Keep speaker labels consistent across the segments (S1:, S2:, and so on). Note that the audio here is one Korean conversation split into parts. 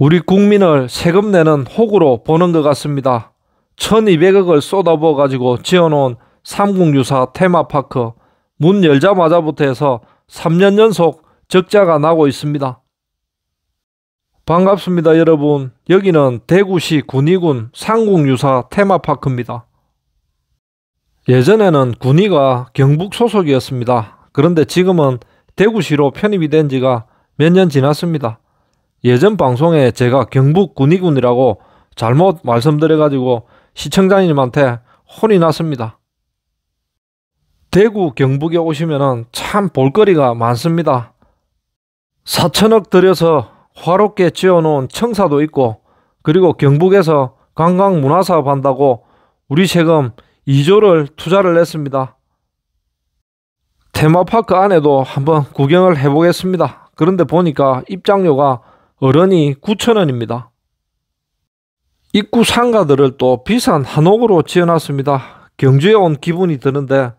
S1: 우리 국민을 세금 내는 혹으로 보는 것 같습니다. 1200억을 쏟아부어 가지고 지어놓은 삼국유사 테마파크 문 열자마자부터 해서 3년 연속 적자가 나고 있습니다. 반갑습니다 여러분 여기는 대구시 군위군 상국유사 테마파크입니다. 예전에는 군위가 경북 소속이었습니다. 그런데 지금은 대구시로 편입이 된 지가 몇 년 지났습니다. 예전 방송에 제가 경북 군위군이라고 잘못 말씀드려가지고 시청자님한테 혼이 났습니다. 대구 경북에 오시면 참 볼거리가 많습니다. 4천억 들여서 화롭게 지어놓은 청사도 있고 그리고 경북에서 관광 문화사업 한다고 우리 세금 2조를 투자를 했습니다. 테마파크 안에도 한번 구경을 해보겠습니다. 그런데 보니까 입장료가 어른이 9천원입니다. 입구 상가들을 또 비싼 한옥으로 지어놨습니다. 경주에 온 기분이 드는데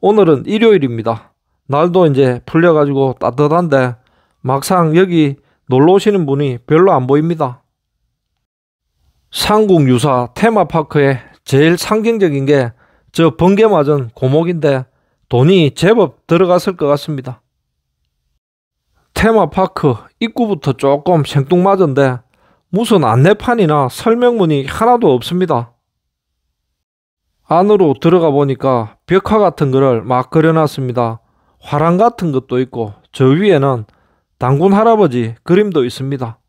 S1: 오늘은 일요일입니다. 날도 이제 풀려가지고 따뜻한데 막상 여기 놀러 오시는 분이 별로 안 보입니다. 상국유사 테마파크의 제일 상징적인 게 저 번개 맞은 고목인데 돈이 제법 들어갔을 것 같습니다. 테마파크 입구부터 조금 생뚱맞은데 무슨 안내판이나 설명문이 하나도 없습니다. 안으로 들어가 보니까 벽화 같은 거를 막 그려놨습니다. 화랑 같은 것도 있고 저 위에는 당군 할아버지 그림도 있습니다.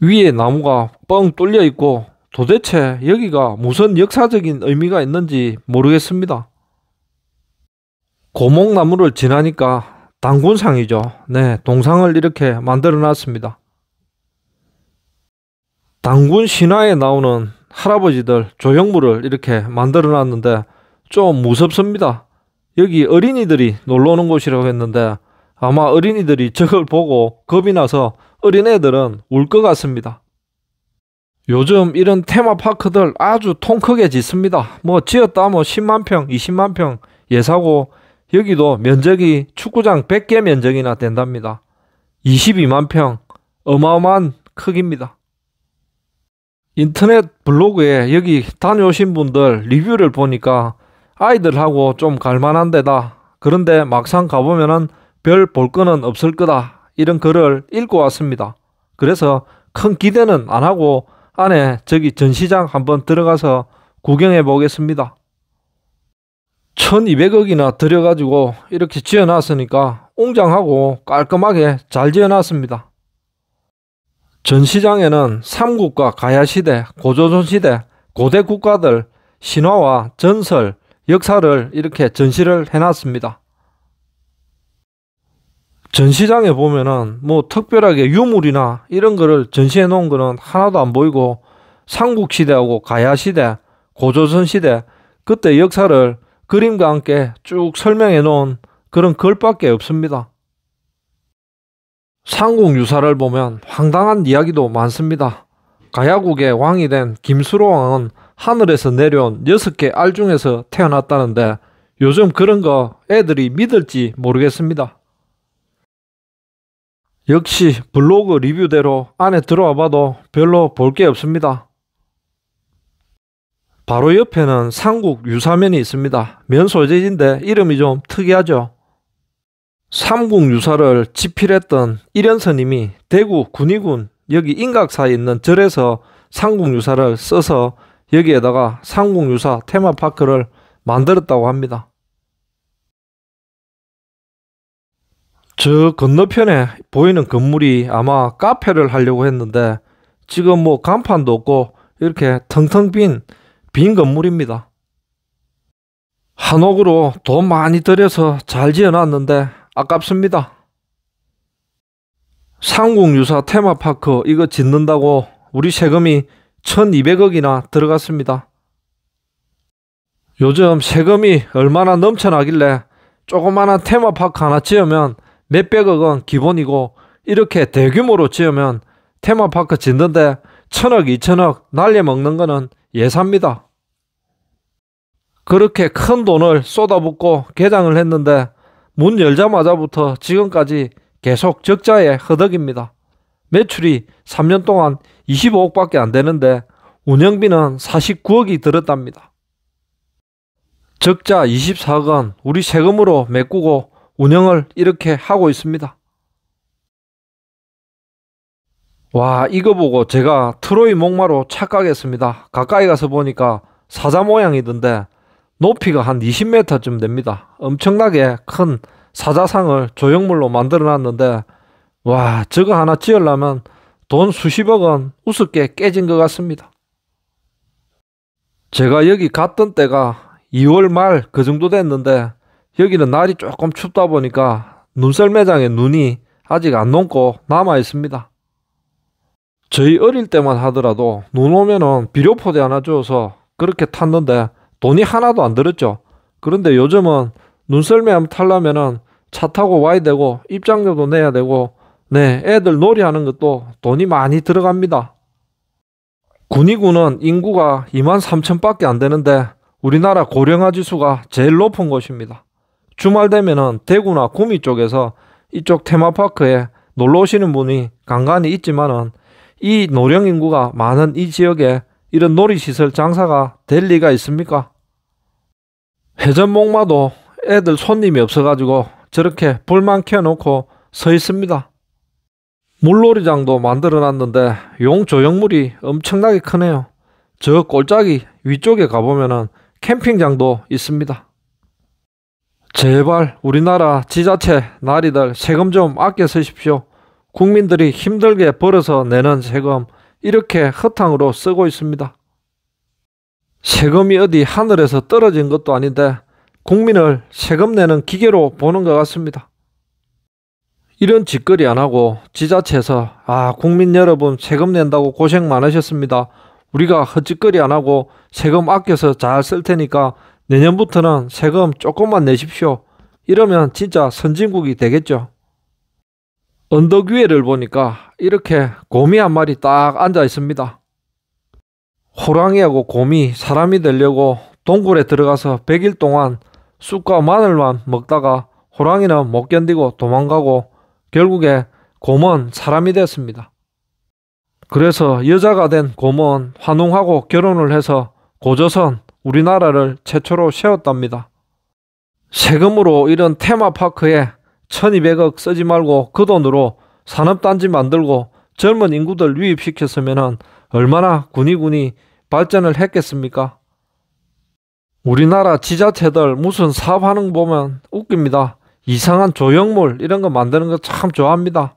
S1: 위에 나무가 뻥 뚫려 있고 도대체 여기가 무슨 역사적인 의미가 있는지 모르겠습니다. 고목나무를 지나니까 당군상이죠. 네, 동상을 이렇게 만들어 놨습니다. 당군 신화에 나오는 할아버지들 조형물을 이렇게 만들어 놨는데 좀 무섭습니다. 여기 어린이들이 놀러 오는 곳이라고 했는데 아마 어린이들이 저걸 보고 겁이 나서 어린애들은 울 것 같습니다. 요즘 이런 테마파크들 아주 통 크게 짓습니다. 뭐 지었다 뭐 10만 평, 20만 평 예사고 여기도 면적이 축구장 100개 면적이나 된답니다. 22만 평 어마어마한 크기입니다. 인터넷 블로그에 여기 다녀오신 분들 리뷰를 보니까 아이들하고 좀 갈만한 데다. 그런데 막상 가보면은 별 볼 거는 없을 거다. 이런 글을 읽고 왔습니다. 그래서 큰 기대는 안 하고 안에 저기 전시장 한번 들어가서 구경해 보겠습니다. 1200억이나 들여가지고 이렇게 지어놨으니까 웅장하고 깔끔하게 잘 지어놨습니다. 전시장에는 삼국과 가야시대, 고조선시대, 고대 국가들 신화와 전설, 역사를 이렇게 전시를 해놨습니다. 전시장에 보면은 뭐 특별하게 유물이나 이런 거를 전시해 놓은 거는 하나도 안 보이고 삼국시대하고 가야시대, 고조선시대, 그때 역사를 그림과 함께 쭉 설명해 놓은 그런 글밖에 없습니다. 상국 유사를 보면 황당한 이야기도 많습니다. 가야국의 왕이 된 김수로 왕은 하늘에서 내려온 6개 알 중에서 태어났다는데 요즘 그런 거 애들이 믿을지 모르겠습니다. 역시 블로그 리뷰대로 안에 들어와 봐도 별로 볼 게 없습니다. 바로 옆에는 삼국 유사면이 있습니다. 면 소재인데 이름이 좀 특이하죠. 삼국 유사를 집필했던 일연서님이 대구 군위군 여기 인각사에 있는 절에서 삼국 유사를 써서 여기에다가 삼국 유사 테마파크를 만들었다고 합니다. 저 건너편에 보이는 건물이 아마 카페를 하려고 했는데 지금 뭐 간판도 없고 이렇게 텅텅 빈, 빈 건물입니다. 한옥으로 돈 많이 들여서 잘 지어놨는데 아깝습니다. 상국유사 테마파크 이거 짓는다고 우리 세금이 1200억이나 들어갔습니다. 요즘 세금이 얼마나 넘쳐나길래 조그마한 테마파크 하나 지으면 몇백억은 기본이고 이렇게 대규모로 지으면 테마파크 짓는데 천억, 이천억 날려먹는 거는 예사입니다. 그렇게 큰 돈을 쏟아붓고 개장을 했는데 문 열자마자부터 지금까지 계속 적자의 허덕입니다. 매출이 3년 동안 25억밖에 안 되는데 운영비는 49억이 들었답니다. 적자 24억은 우리 세금으로 메꾸고 운영을 이렇게 하고 있습니다. 와 이거 보고 제가 트로이 목마로 착각했습니다. 가까이 가서 보니까 사자 모양이던데 높이가 한 20m쯤 됩니다. 엄청나게 큰 사자상을 조형물로 만들어 놨는데 와 저거 하나 지으려면 돈 수십억 원 우습게 깨진 것 같습니다. 제가 여기 갔던 때가 2월 말 그 정도 됐는데 여기는 날이 조금 춥다 보니까 눈썰 매장에 눈이 아직 안 녹고 남아 있습니다. 저희 어릴 때만 하더라도 눈 오면은 비료포대 하나 주어서 그렇게 탔는데 돈이 하나도 안 들었죠. 그런데 요즘은 눈썰매 한번 타려면은 차 타고 와야 되고 입장료도 내야 되고 네 애들 놀이하는 것도 돈이 많이 들어갑니다. 군위군은 인구가 2만 3천밖에 안 되는데 우리나라 고령화 지수가 제일 높은 곳입니다. 주말 되면은 대구나 구미 쪽에서 이쪽 테마파크에 놀러 오시는 분이 간간히 있지만은 이 노령 인구가 많은 이 지역에 이런 놀이시설 장사가 될 리가 있습니까? 회전목마도 애들 손님이 없어가지고 저렇게 불만 켜놓고 서 있습니다. 물놀이장도 만들어 놨는데 용 조형물이 엄청나게 크네요. 저 골짜기 위쪽에 가보면은 캠핑장도 있습니다. 제발 우리나라 지자체 나리들 세금 좀 아껴 쓰십시오. 국민들이 힘들게 벌어서 내는 세금 이렇게 허탕으로 쓰고 있습니다. 세금이 어디 하늘에서 떨어진 것도 아닌데 국민을 세금 내는 기계로 보는 것 같습니다. 이런 짓거리 안 하고 지자체에서 아 국민 여러분 세금 낸다고 고생 많으셨습니다. 우리가 헛짓거리 안 하고 세금 아껴서 잘 쓸 테니까 내년부터는 세금 조금만 내십시오. 이러면 진짜 선진국이 되겠죠. 언덕 위에를 보니까 이렇게 곰이 한 마리 딱 앉아 있습니다. 호랑이하고 곰이 사람이 되려고 동굴에 들어가서 100일 동안 쑥과 마늘만 먹다가 호랑이는 못 견디고 도망가고 결국에 곰은 사람이 됐습니다. 그래서 여자가 된 곰은 환웅하고 결혼을 해서 고조선 우리나라를 최초로 세웠답니다. 세금으로 이런 테마파크에 1200억 쓰지 말고 그 돈으로 산업단지 만들고 젊은 인구들 유입시켰으면 얼마나 군이군이 발전을 했겠습니까? 우리나라 지자체들 무슨 사업하는 거 보면 웃깁니다. 이상한 조형물 이런 거 만드는 거 참 좋아합니다.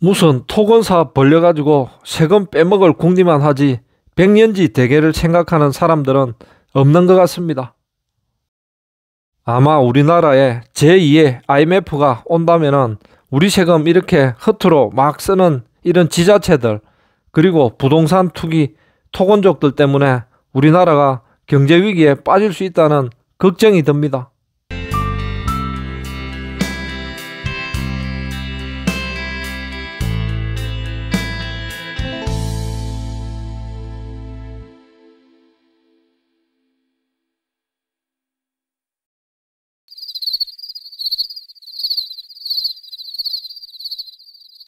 S1: 무슨 토건 사업 벌려가지고 세금 빼먹을 궁리만 하지 백년지 대계를 생각하는 사람들은 없는 것 같습니다. 아마 우리나라에 제2의 IMF가 온다면은 우리 세금 이렇게 허투루 막 쓰는 이런 지자체들 그리고 부동산 투기 토건족들 때문에 우리나라가 경제 위기에 빠질 수 있다는 걱정이 듭니다.